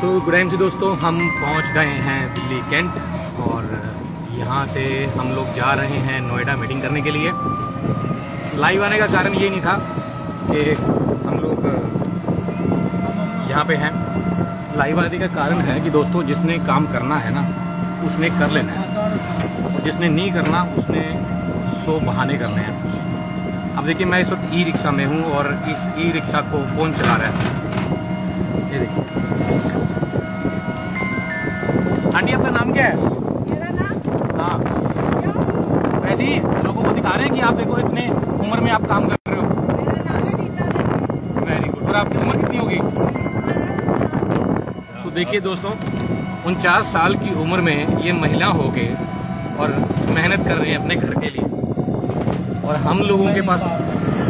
So good time से दोस्तों, हम पहुँच गए हैं दिल्ली, कैंट, और यहाँ से हम लोग जा रहे हैं नोएडा मीटिंग करने के लिए। लाइव आने का कारण ये नहीं था कि हम लोग यहाँ पे हैं। लाइव आने का कारण है कि दोस्तों, जिसने काम करना है ना, उसने कर लेना है। जिसने नहीं करना, उसने सो बहाने करने हैं। अब देखिए, मैं इस वक्त ई रिक्शा में हूँ और इस ई रिक्शा को कौन चला रहा है। ये देखिए। आंटी आपका नाम क्या है? मेरा नाम हाँ? वैसे ही लोगों को दिखा रहे हैं कि आप देखो इतने उम्र में आप काम कर रहे हो। मेरा नाम है वेरी गुड और आपकी उम्र कितनी होगी? तो देखिए दोस्तों उनचास साल की उम्र में ये महिला हो गए और मेहनत कर रही है अपने घर के लिए। और हम लोगों के पास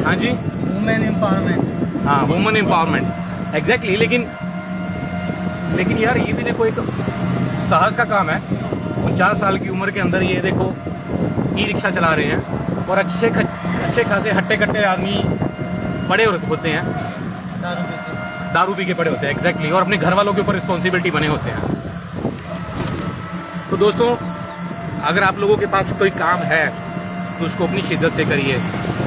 हाँ जी? वुमेन एम्पावरमेंट हाँ वुमेन एम्पावरमेंट एग्जैक्टली लेकिन लेकिन यार ये भी देखो एक साहस का काम है। उनचास साल की उम्र के अंदर ये देखो ई रिक्शा चला रहे हैं और अच्छे ख- अच्छे खासे हट्टे कट्टे आदमी बड़े होते हैं। दारू पी के पड़े होते हैं एग्जैक्टली और अपने घर वालों के ऊपर रिस्पॉन्सिबिलिटी बने होते हैं। तो दोस्तों अगर आप लोगों के पास कोई काम है तो उसको अपनी शिद्दत से करिए।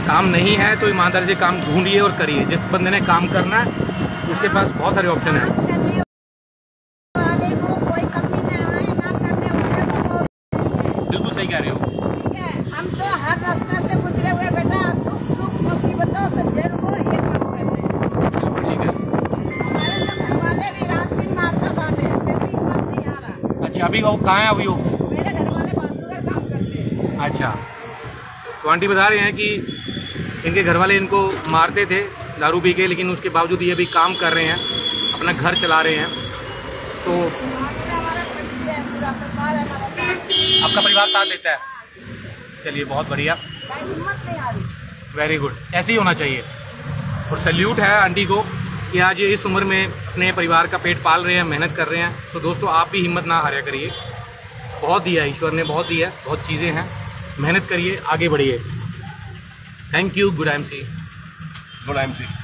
काम नहीं है तो ईमानदारी से काम ढूंढिए और करिए। जिस बंदे ने काम करना है उसके पास बहुत सारे ऑप्शन हैं करने वाले को कोई कमी नहीं है ना करने वाले को बहुत बिल्कुल सही कह रहे हो? ठीक है हम तो हर रास्ते से गुजरे हुए बेटा दुख सुख मुसीबतों से जेल को ये काम कर रहे हैं। बिल्कुल ठीक है। हमारे जो घर वाले भी रात दिन मारता था हमें फिर भी हिम्मत नहीं आ रहा। अच्छा अभी वो कहाँ है अभी वो? मेरे घर वाले बासुगर काम करते हैं। अच्छा। तो आंटी बता रहे हैं कि इनके घर वाले इनको मारते थे दारू पी के लेकिन उसके बावजूद ये अभी काम कर रहे हैं अपना घर चला रहे हैं। तो आपका परिवार साथ देता है। चलिए, बहुत बढ़िया। वेरी गुड ऐसे ही होना चाहिए। और सल्यूट है आंटी को कि आज इस उम्र में अपने परिवार का पेट पाल रहे हैं, मेहनत कर रहे हैं। तो दोस्तों, आप भी हिम्मत ना हारा करिए। बहुत दिया ईश्वर ने बहुत दिया बहुत चीज़ें हैं। मेहनत करिए, आगे बढ़िए। Thank you good I M C good I M C